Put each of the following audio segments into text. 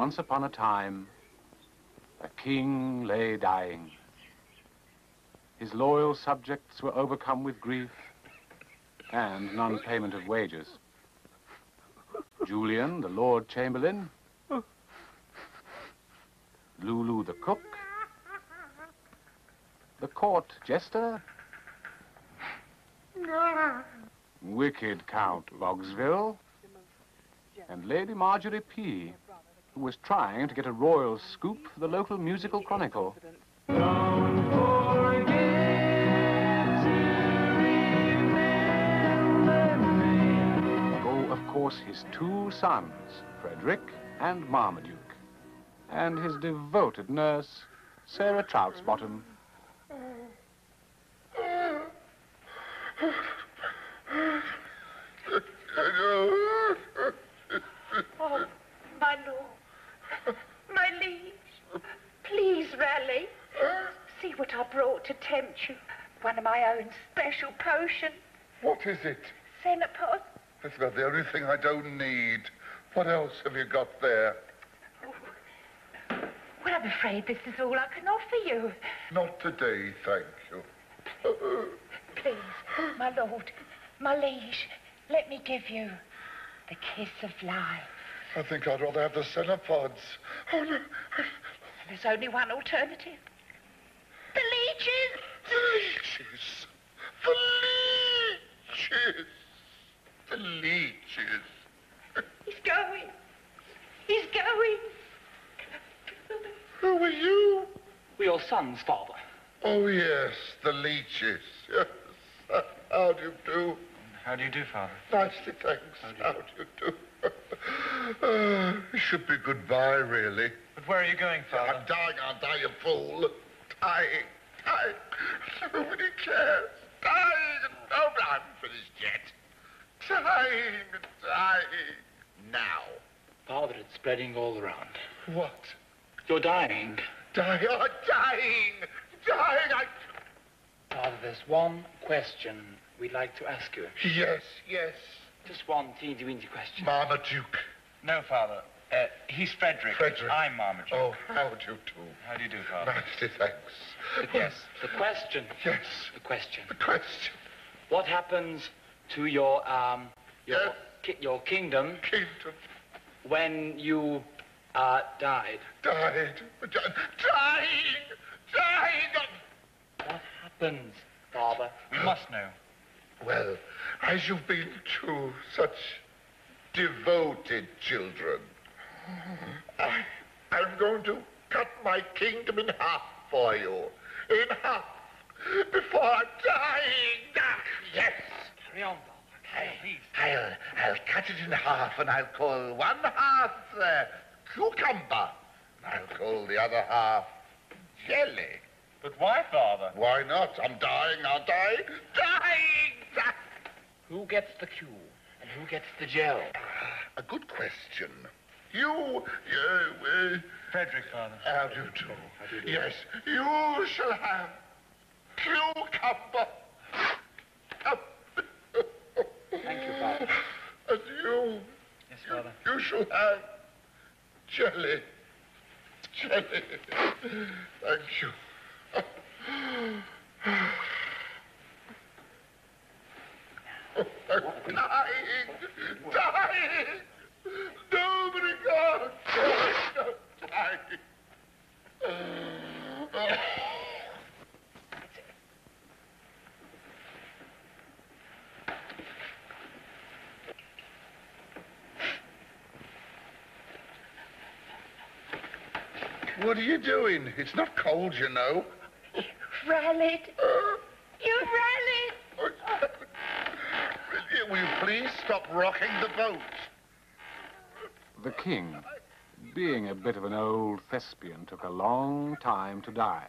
once upon a time, a king lay dying. His loyal subjects were overcome with grief and non-payment of wages. Julian, the Lord Chamberlain, Lulu the cook, the court jester, wicked Count Voxville, and Lady Marjorie P., was trying to get a royal scoop for the local musical chronicle. Go, of course, his two sons, Frederick and Marmaduke, and his devoted nurse, Sarah Troutsbottom. Uh, uh, Oh, my lord, my liege, please rally. See what I brought to tempt you. One of my own special potions. What is it? Xenopus. That's about the only thing I don't need. What else have you got there? Oh. Well, I'm afraid this is all I can offer you. Not today, thank you. Please, my lord, my liege, let me give you the kiss of life. I think I'd rather have the cenopods. Oh, no. There's only one alternative. The leeches. The leeches. The leeches. He's going. He's going. Who are you? We're your sons, Father. Oh, yes, the leeches. Yes. How do you do? How do you do, Father? Nicely, thanks. How do you do? Uh, it should be goodbye, really. But where are you going, Father? I'm dying, aren't I, you fool? Dying, dying. Nobody cares. Dying. Oh, but I haven't finished yet. Dying, dying. Now. Father, it's spreading all around. What? You're dying. Dying, oh, dying, dying. I... Father, there's one question we'd like to ask you. Yes, yes. Just one teeny-weeny question. Marmaduke. No, Father. Uh, he's Frederick. Frederick. I'm Marmaduke. Oh, how do you do? How do you do, Father? Nicely, thanks. Yes, the question. Yes. The question. The question. What happens to your um your Yes. ki- your kingdom Kingdom when you uh died? died. Dying, dying. What happens, Father? We must know. Well, as you've been two such devoted children, I, I'm going to cut my kingdom in half for you. In half. Before dying. Ah, yes. Carry on, Father. Please. I'll, I'll cut it in half and I'll call one half uh, cucumber. I'll call the other half jelly. But why, Father? Why not? I'm dying, aren't I? Dying! Who gets the cue and who gets the gel? A good question. You, you, uh, Frederick, Father. how do you do? Yes, you shall have cucumber. Thank you, Father. And you, Yes, Father. you shall have jelly. Jelly. Thank you. I'm dying, dying. Nobody God. Dying. What are you doing? It's not cold, you know. You Rallied. Uh, You rallied. Will you please stop rocking the boat? The king, being a bit of an old thespian, took a long time to die.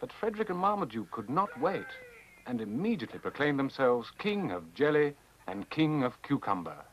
But Frederick and Marmaduke could not wait, and immediately proclaimed themselves king of jelly and king of cucumber.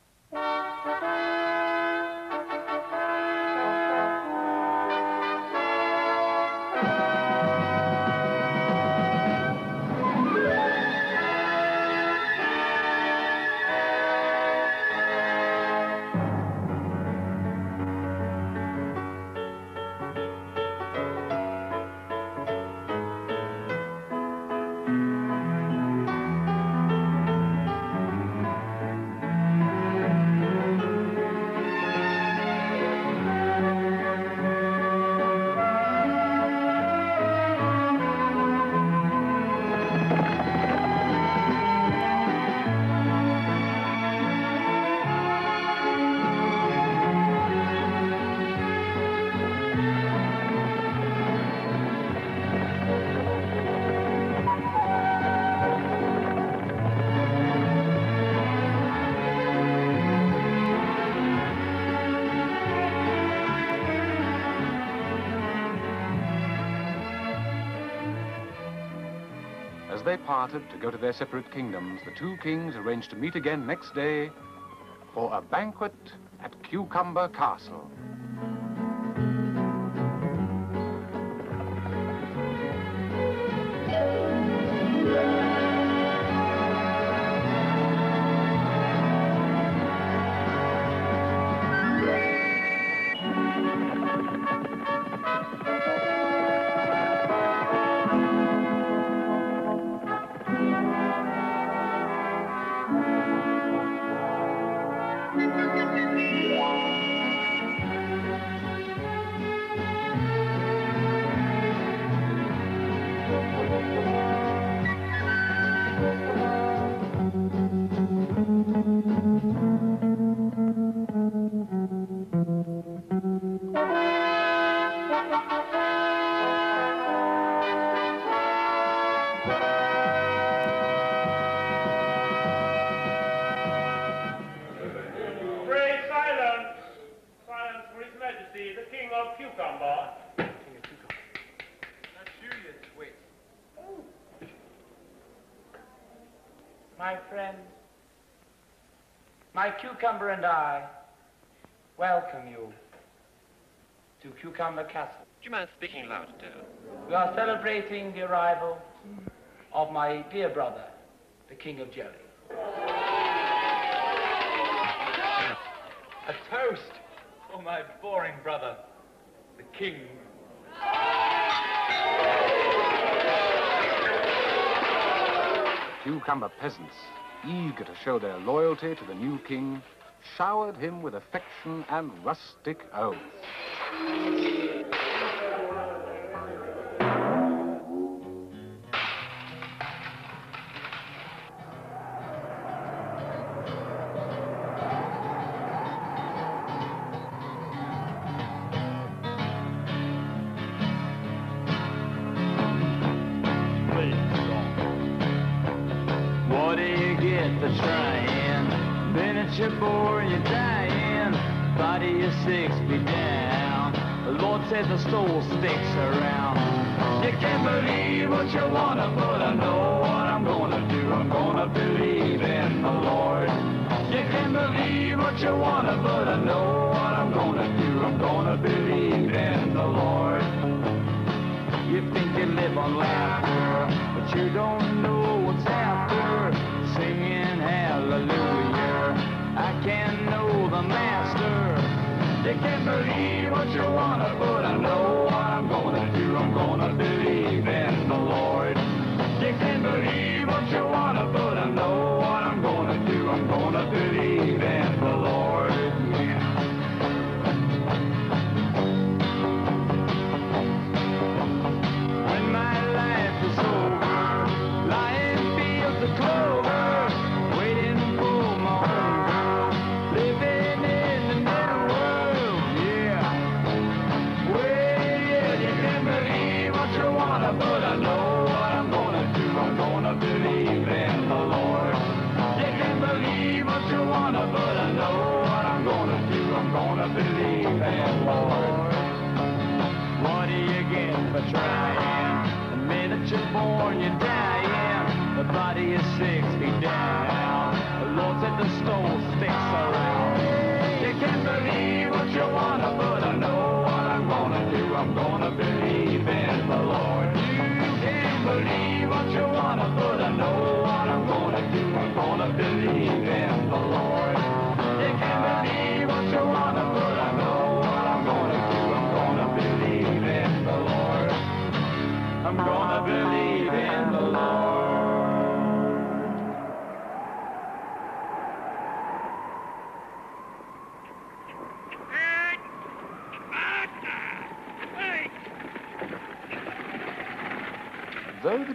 As they parted to go to their separate kingdoms, the two kings arranged to meet again next day for a banquet at Cucumber Castle. Cucumber and I welcome you to Cucumber Castle. Do you mind speaking louder, dear? We are celebrating the arrival of my dear brother, the King of Jelly. A toast for my boring brother, the king. Cucumber peasants, eager to show their loyalty to the new king, showered him with affection and rustic oaths. You get for trying? Miniature boy, you're dying. Body is six feet down. The Lord said the soul sticks around. You can't believe what you wanna, but I know what I'm gonna do. I'm gonna believe in the Lord. You can't believe what you wanna, but I know what I'm gonna do. I'm gonna believe in the Lord. You think you live on laughter, but you don't know Can't believe what you wanna, but I know what I'm gonna do. I'm gonna believe trying? The minute you're born, you're dying. The body is six feet down.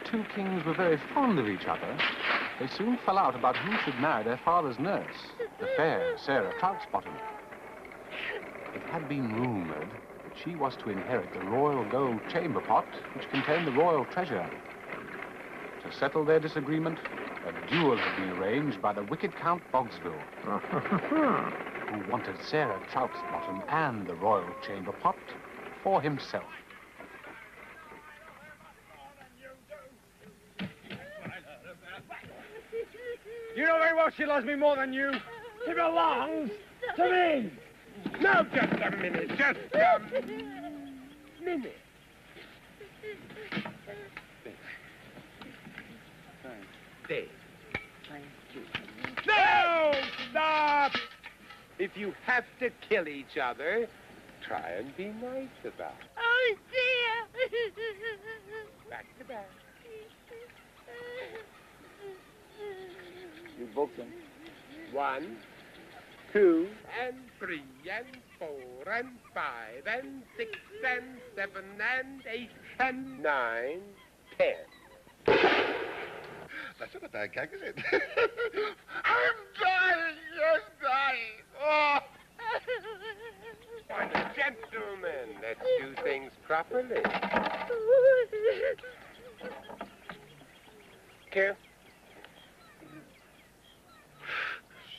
Two kings were very fond of each other, they soon fell out about who should marry their father's nurse, the fair Sarah Troutsbottom. It had been rumored that she was to inherit the royal gold chamber pot which contained the royal treasure. To settle their disagreement, a duel had been arranged by the wicked Count Voxville, who wanted Sarah Troutsbottom and the royal chamber pot for himself. You know very well she loves me more than you. She belongs to me. Now, just a minute, just a minute. No! Stop! If you have to kill each other, try and be nice about it. Oh, dear. Back to back. You booked them. One, two, and three, and four, and five, and six, and seven, and eight, and nine, ten. That's not a bad gag, is it? I'm dying! I'm dying! Oh! Gentlemen, let's do things properly. Care?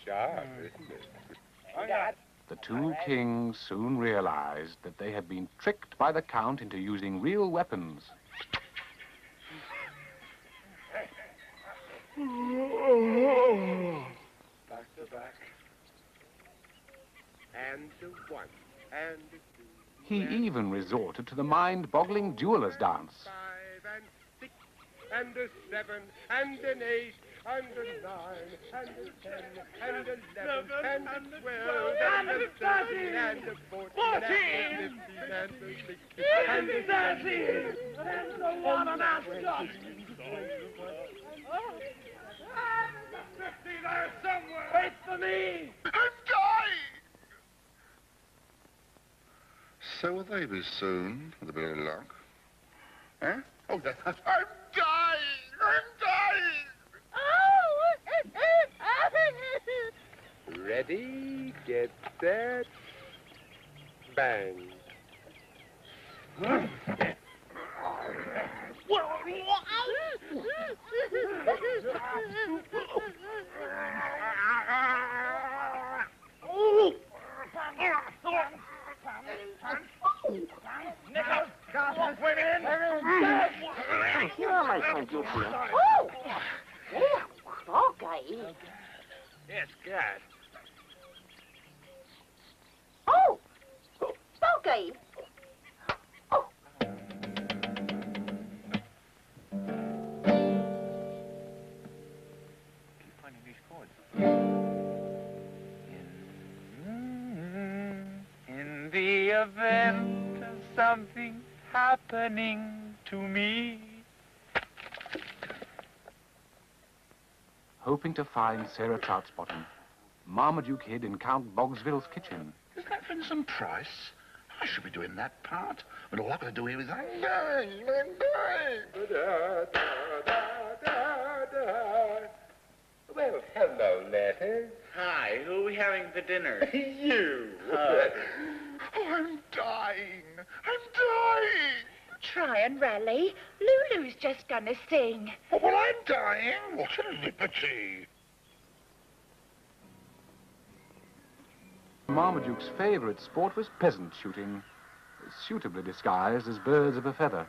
Sharp, hmm. isn't it? Oh, the two kings soon realized that they had been tricked by the Count into using real weapons. Back to back. And a one, and a two. He even resorted to the mind-boggling dueller's dance. Five and six and a seven and an eight and a nine and a ten and eleven and a twelve and a thirteen and a fourteen and a fifteen and a sixteen and a seventeen And the one on our stuff. Fifty there somewhere. Wait for me. I'm dying! So will they be soon, with a bit of luck. Huh? Oh, that's... event of something happening to me. Hoping to find Sarah Troutsbottom, Marmaduke hid in Count Voxville's kitchen. Is that Vincent Price? I should be doing that part. But all I've got to do here is... Well, hello, Letty. Hi, who are we having for dinner? you. Oh, Try and rally. Lulu's just gonna sing. Oh, well, I'm dying! What a liberty! Marmaduke's favorite sport was peasant shooting, suitably disguised as birds of a feather.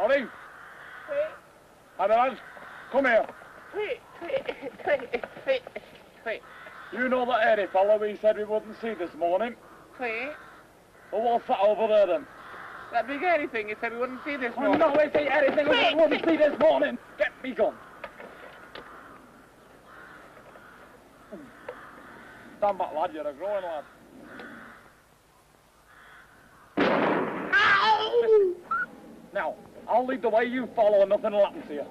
Ollie. Hi, there, lads. Come here. You know that Eddie fellow we said we wouldn't see this morning? Wait, Well, what's that over there then? that big anything you said we wouldn't see this morning. Oh, no, it's the Eddie thing we wouldn't see this morning. Get me gone. Stand back, lad. You're a growing lad. Ow! Now, I'll lead the way. You follow, and nothing will happen to you.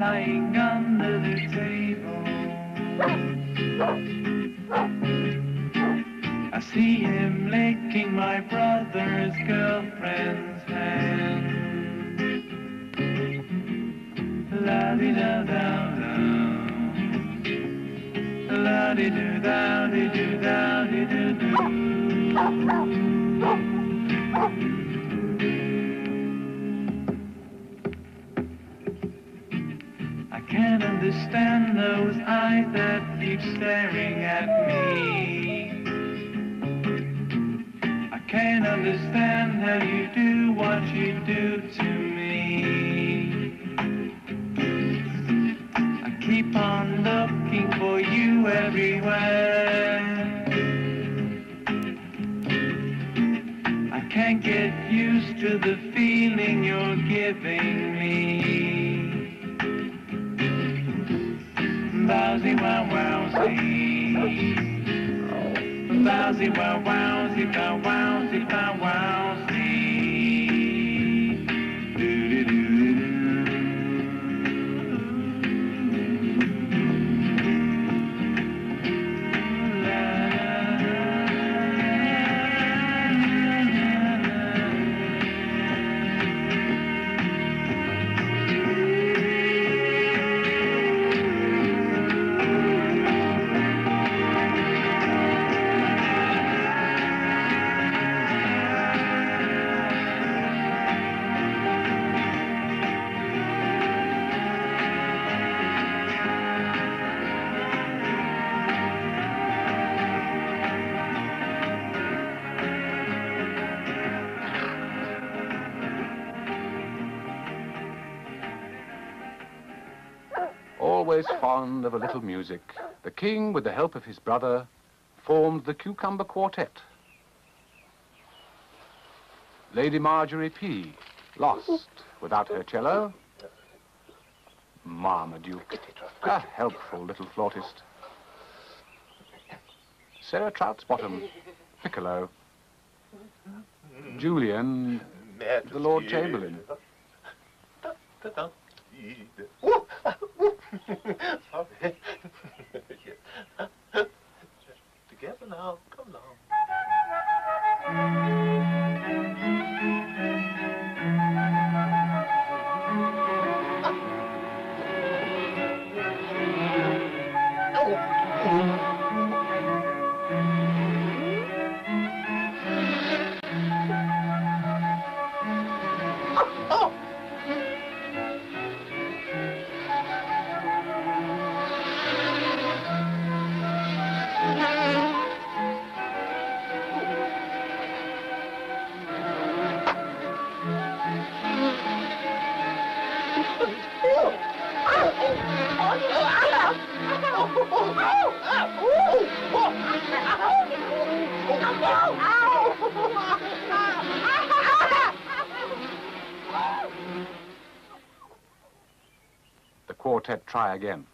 Lying under the table. I see him licking my brother's girlfriend's hand. La di da da da. La di do da di do da di do understand those eyes that keep staring at me. I can't understand how you do what you do to me. I keep on looking for you everywhere. I can't get used to the feeling you're giving me. Bowsy wow wowsy. Bowsy wow wowsy bow wowsy bow wowsy. Always fond of a little music, the king, with the help of his brother, formed the Cucumber Quartet. Lady Marjorie P. lost without her cello. Marmaduke, a helpful little flautist. Sarah Troutsbottom, piccolo. Julian, the Lord Chamberlain. Sorry. Together now. Come along. Quartet try again.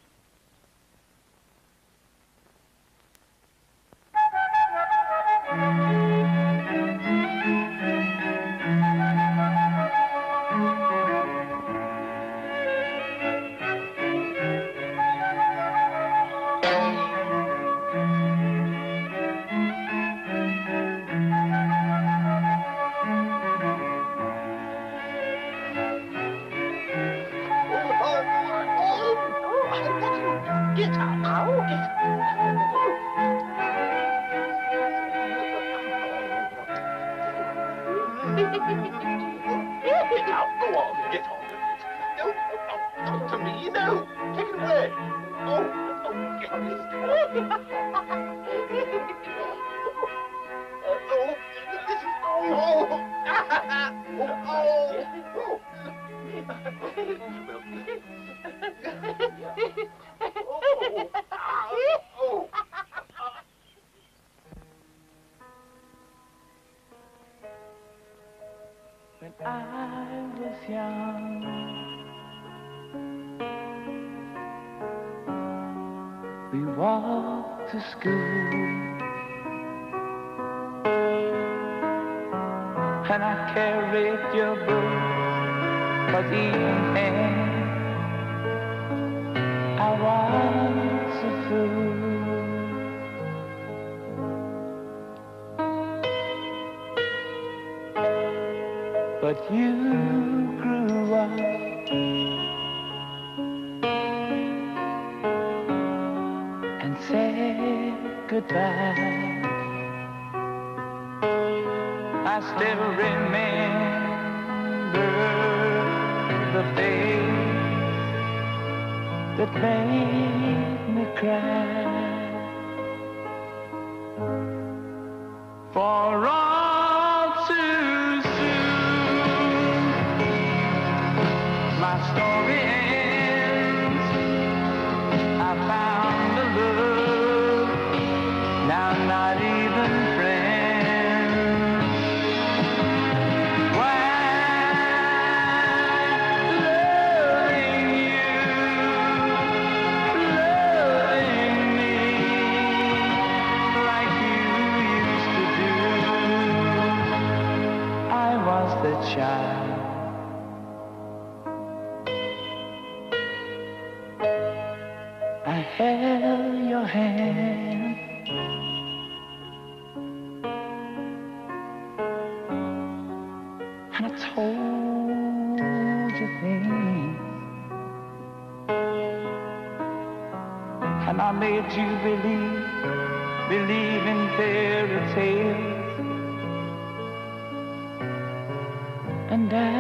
To school, and I carried your book for the end. I was a fool. But you goodbye. I still remember the face that made me cry. I things. And I made you believe, believe in fairy tales and diamond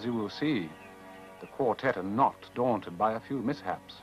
As you will see, the quartet are not daunted by a few mishaps.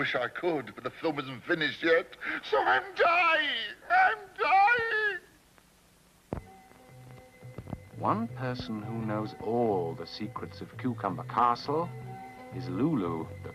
Wish I could, but the film isn't finished yet. So I'm dying. I'm dying. One person who knows all the secrets of Cucumber Castle is Lulu, the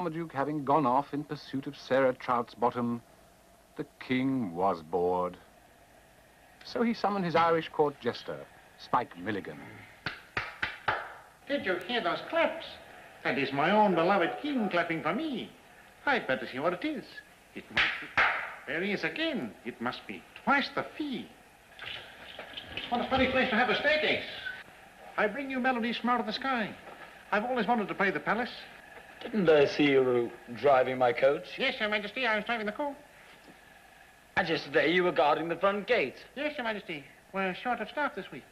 Marmaduke having gone off in pursuit of Sarah Troutsbottom, the king was bored. So he summoned his Irish court jester, Spike Milligan. Did you hear those claps? That is my own beloved king clapping for me. I'd better see what it is. It must be... There he is again. It must be twice the fee. What a funny place to have a staircase. I bring you melodies from out of the sky. I've always wanted to play the palace. Didn't I see you driving my coach? Yes, Your Majesty, I was driving the coach. And yesterday you were guarding the front gate. Yes, Your Majesty. We're short of staff this week.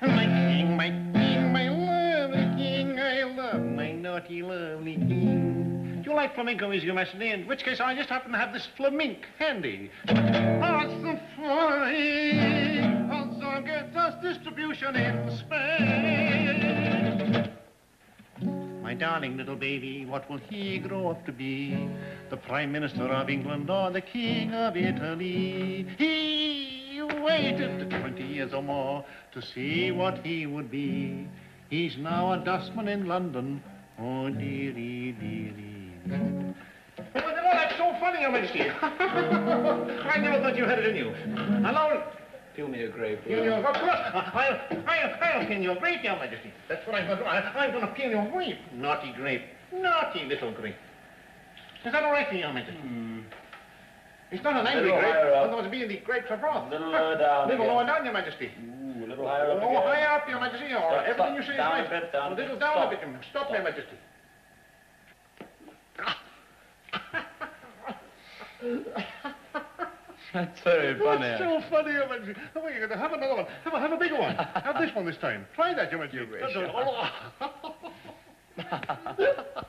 My king, my king, my lovely king, I love my naughty, lovely king. Do you like flamenco music, Your Majesty? In which case I just happen to have this flamenco handy. That's the flying, also get us distribution in Spain. My darling little baby, what will he grow up to be? The Prime Minister of England or the King of Italy? He waited 20 years or more to see what he would be. He's now a dustman in London. Oh, dearie, dearie. Oh, that's so funny, Your Majesty. I never thought you had it in you. Hello? Peel me a grape. Peel your, of course. I'll, I'll, I'll peel your grape, Your Majesty. That's what I'm going to do. I'm going to peel your grape. Naughty grape. Naughty little grape. Is that all right for you, Your Majesty? Hmm. It's not an angry grape. Otherwise, it'd be in the grapes of wrath. Little lower down Little lower down, Your Majesty. Ooh, a little higher up Oh, again. higher up, Your Majesty. Right. Stop, Everything you say Down is a right. bit, down a a little down Stop. a bit. Stop, Your Majesty. That's very funny. What's so funny? Oh, you're going to have another one. Have, a, have a bigger one. have this one this time. Try that. Don't do it.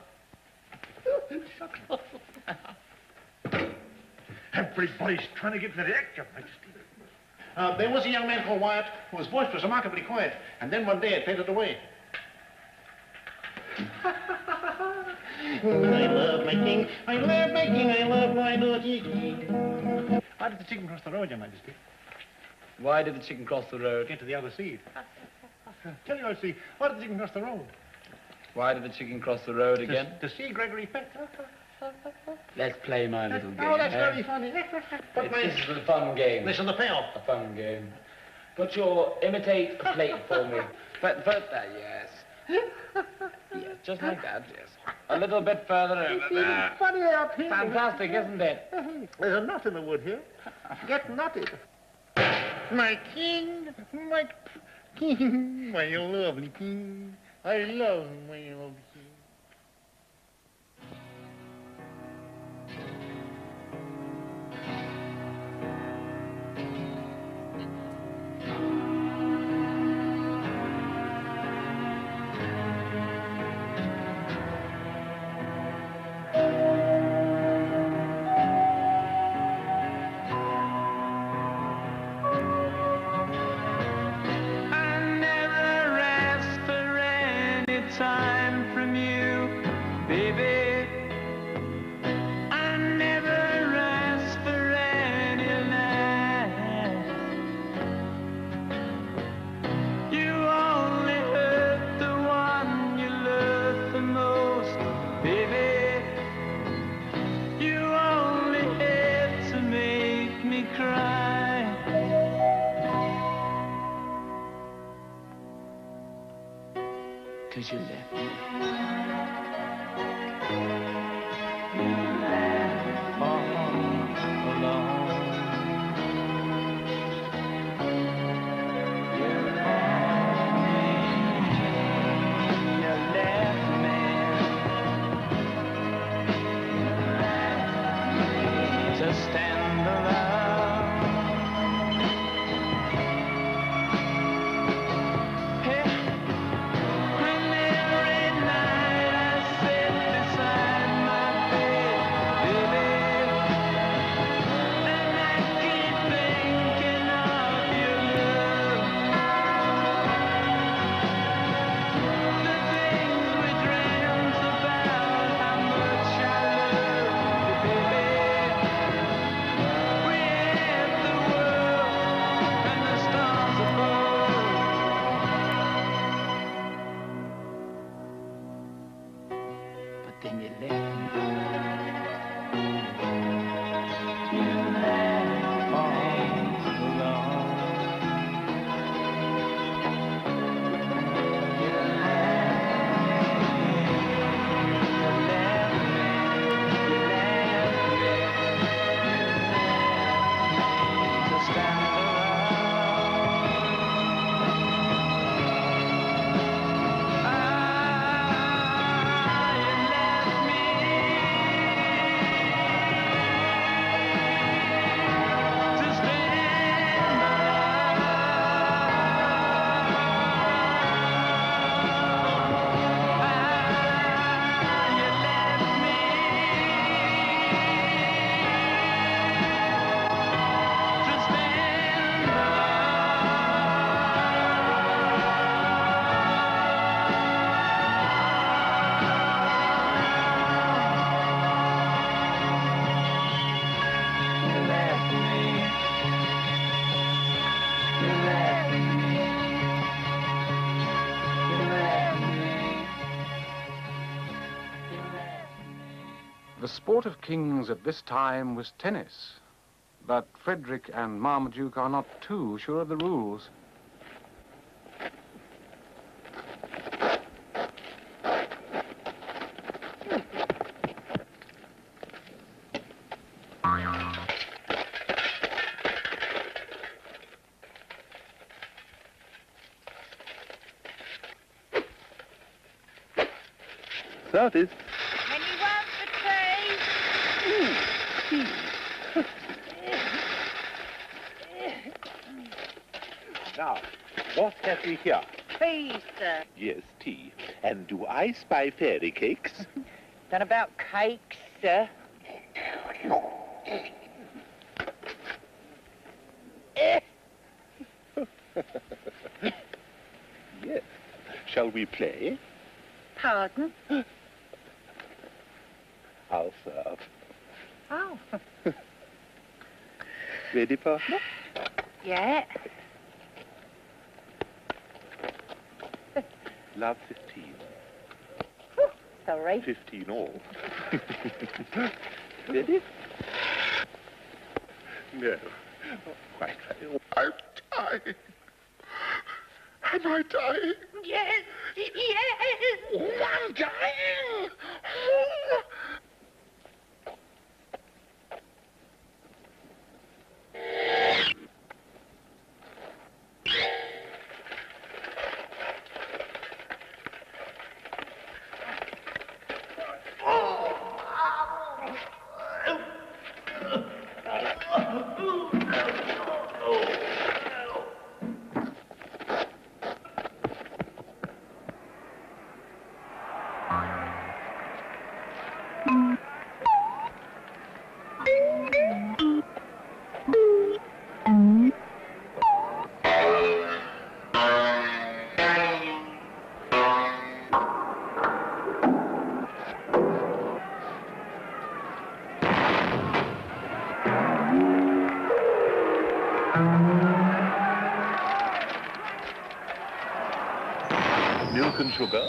Everybody's trying to get to the act, Your Majesty. Uh, there was a young man called Wyatt whose voice was remarkably quiet, and then one day it faded away. I love my king, I love my king, I love my naughty king. Why did the chicken cross the road, Your Majesty? Why did the chicken cross the road? Get to the other seat. Tell you, I see. Why did the chicken cross the road? Why did the chicken cross the road again? To, to see Gregory Peck. Let's play my little game. Oh, that's eh? very funny. But It- my... This is a fun game. Listen, the payoff. A fun game. Put your imitate a plate for me. But, but there, yes. Just like that, yes. A little bit further over there. funny up here. Fantastic, isn't it? There's a nut in the wood here. Get nutted. My king, my king, my lovely king. I love my lovely sport of kings at this time was tennis. But Frederick and Marmaduke are not too sure of the rules. Started. Anyone Now, what have we here? Tea, sir. Yes, tea. And do I spy fairy cakes? Then about cakes, sir. yes. Shall we play? Pardon? I'll serve. Oh, Ready, partner? yeah. Love 15. Sorry. 15 all. Ready? No. Quite right. I'm dying. Am I dying? Yes, yes. Oh, I'm dying. Milk and sugar?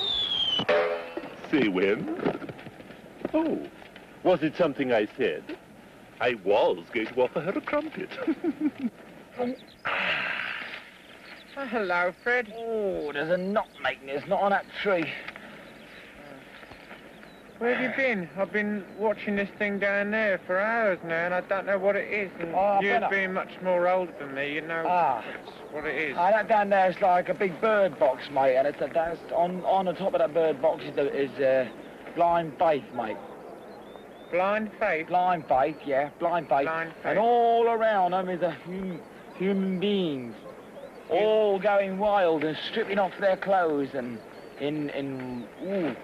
Say when? Oh, was it something I said? I was going to offer her a crumpet. Oh, hello, Fred. Oh, there's a knot, making. it's not on that tree. Where have you been? I've been watching this thing down there for hours now, and I don't know what it is. And Oh, you've been much more older than me, you know Ah. What it is. Ah, that down there is like a big bird box, mate, and it's a, that's on on the top of that bird box is, the, is uh, blind faith, mate. Blind faith? Blind faith, yeah, blind faith. Blind faith. And all around them is a hum, human beings, all going wild and stripping off their clothes and in in ooh,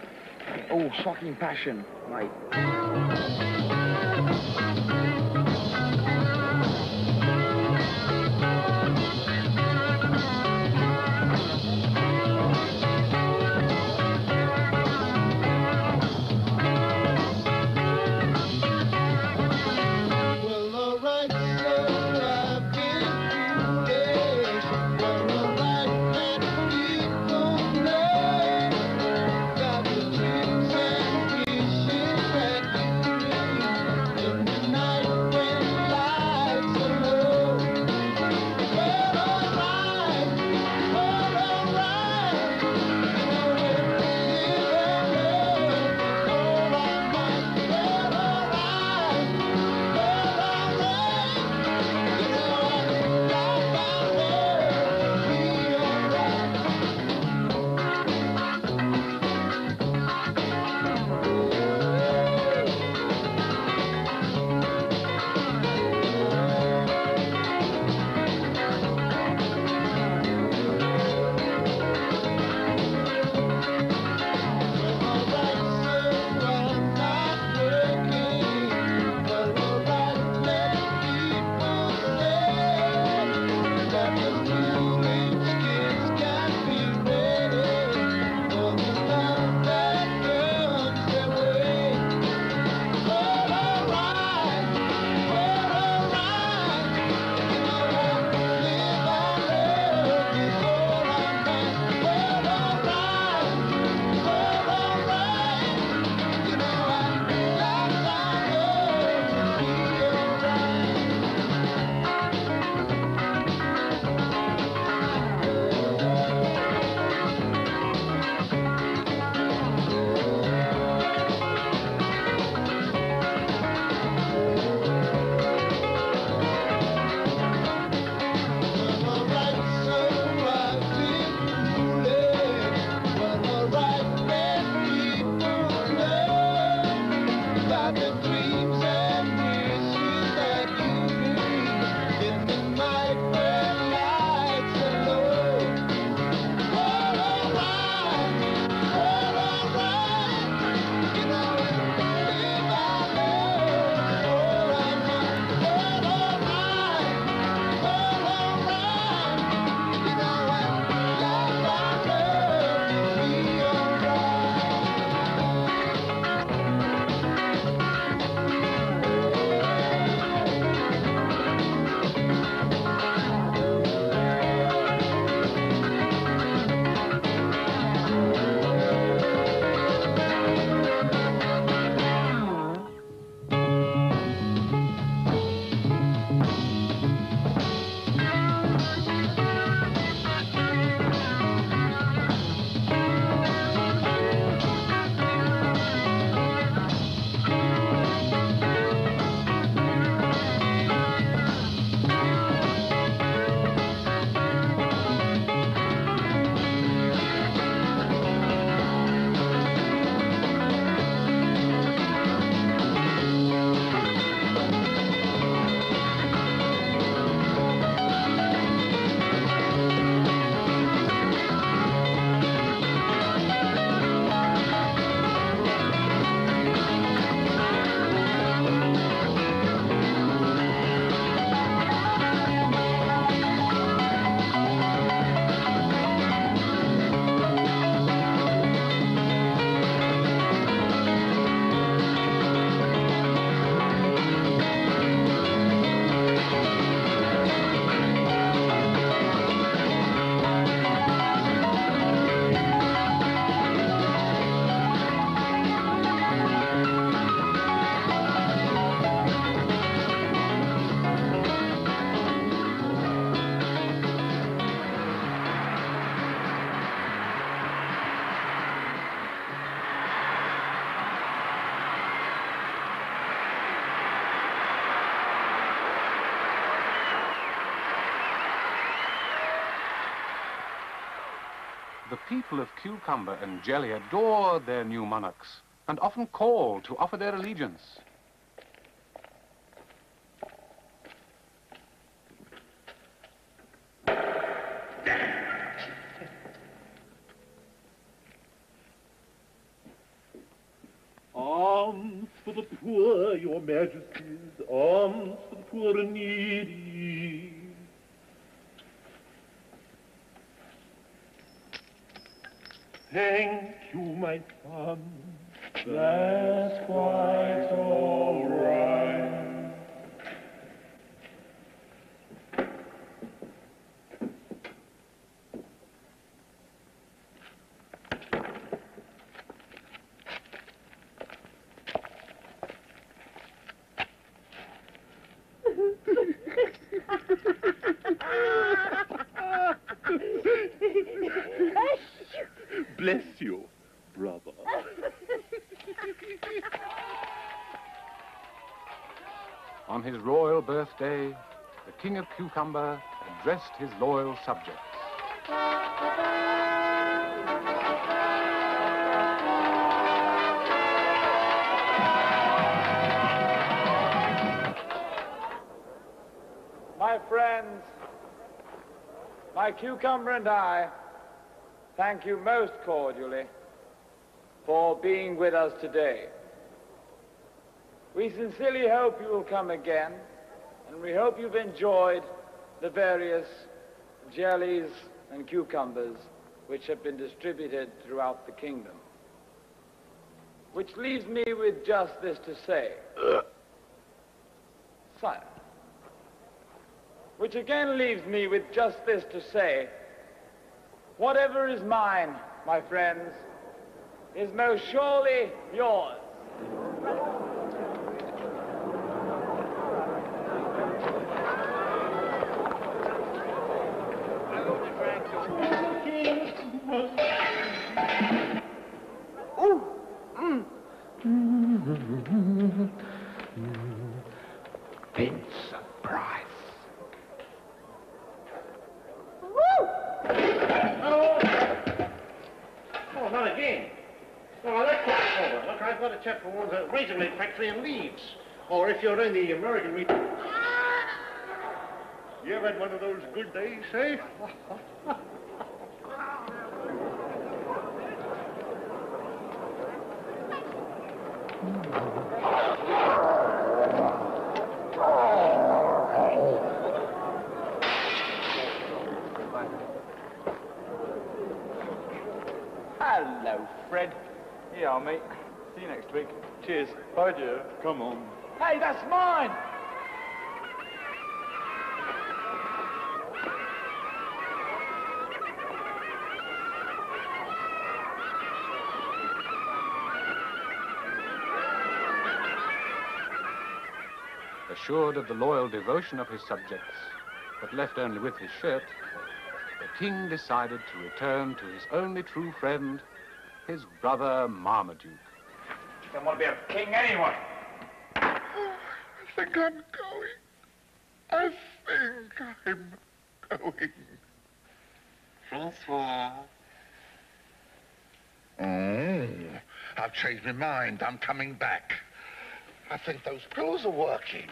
ooh, shocking passion, mate. People of Cucumber and Jelly adored their new monarchs and often called to offer their allegiance. Alms for the poor, your majesties, alms for the poor and needy. Thank you, my son. That's quite all right. Bless you, brother. On his royal birthday, the Cucumber addressed his loyal subjects. My friends, my cucumber and I thank you most cordially for being with us today. We sincerely hope you will come again, and we hope you've enjoyed the various jellies and cucumbers which have been distributed throughout the kingdom. Which leaves me with just this to say. Silence. Which again leaves me with just this to say. Whatever is mine, my friends, is most surely yours. Vincent Price. Oh, not again. Oh, that's over. Look, I've got a chap who owns a razor factory in Leeds. Or if you're in the American meat... You ever had one of those good days, eh? Hello, Fred. Here, are, mate. See you next week. Cheers. Bye, dear. Come on. Hey, that's mine! Assured of the loyal devotion of his subjects, but left only with his shirt, the king decided to return to his only true friend, his brother Marmaduke. I don't want to be a king anyway. I think I'm going. I think I'm going. Francois. Oh, I've changed my mind. I'm coming back. I think those pills are working.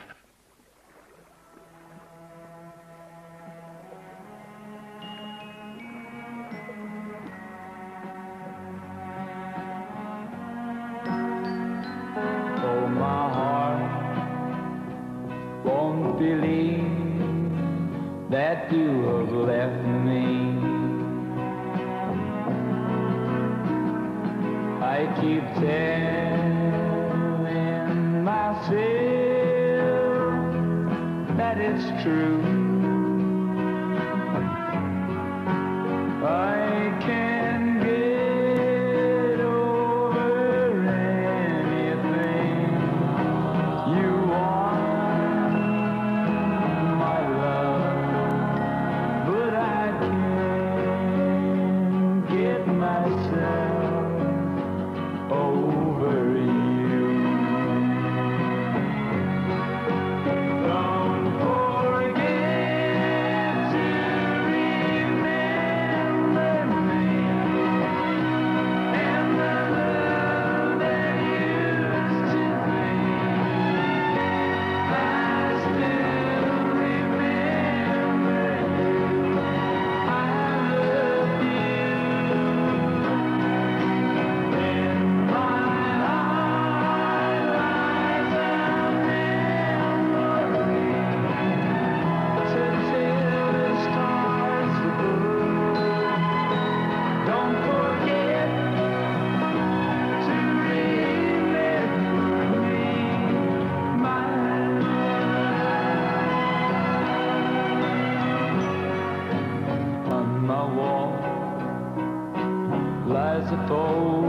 Believe that you have left me. I keep telling as